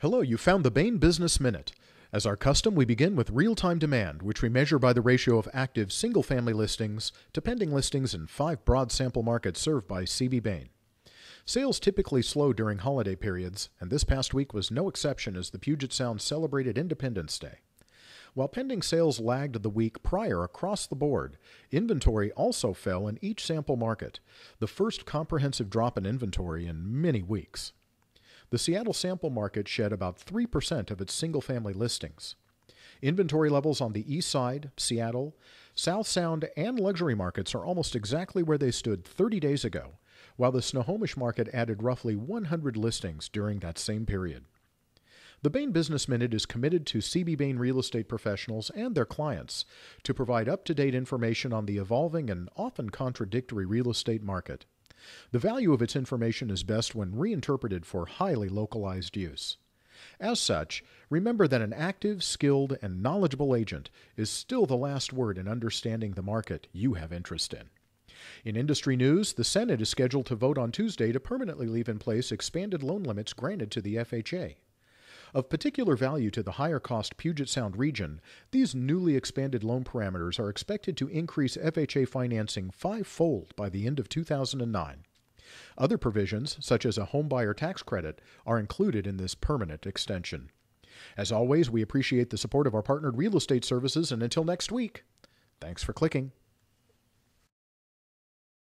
Hello, you found the Bain Business Minute. As our custom, we begin with real time demand, which we measure by the ratio of active single family listings to pending listings in five broad sample markets served by CB Bain. Sales typically slow during holiday periods, and this past week was no exception as the Puget Sound celebrated Independence Day. While pending sales lagged the week prior across the board, inventory also fell in each sample market, the first comprehensive drop in inventory in many weeks the Seattle sample market shed about 3% of its single family listings. Inventory levels on the east side, Seattle, South Sound, and luxury markets are almost exactly where they stood 30 days ago, while the Snohomish market added roughly 100 listings during that same period. The Bain Business Minute is committed to CB Bain real estate professionals and their clients to provide up to date information on the evolving and often contradictory real estate market. The value of its information is best when reinterpreted for highly localized use. As such, remember that an active, skilled, and knowledgeable agent is still the last word in understanding the market you have interest in. In industry news, the Senate is scheduled to vote on Tuesday to permanently leave in place expanded loan limits granted to the FHA. Of particular value to the higher cost Puget Sound region, these newly expanded loan parameters are expected to increase FHA financing fivefold by the end of 2009. Other provisions, such as a homebuyer tax credit, are included in this permanent extension. As always, we appreciate the support of our partnered real estate services, and until next week, thanks for clicking.